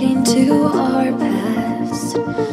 sticking to our past.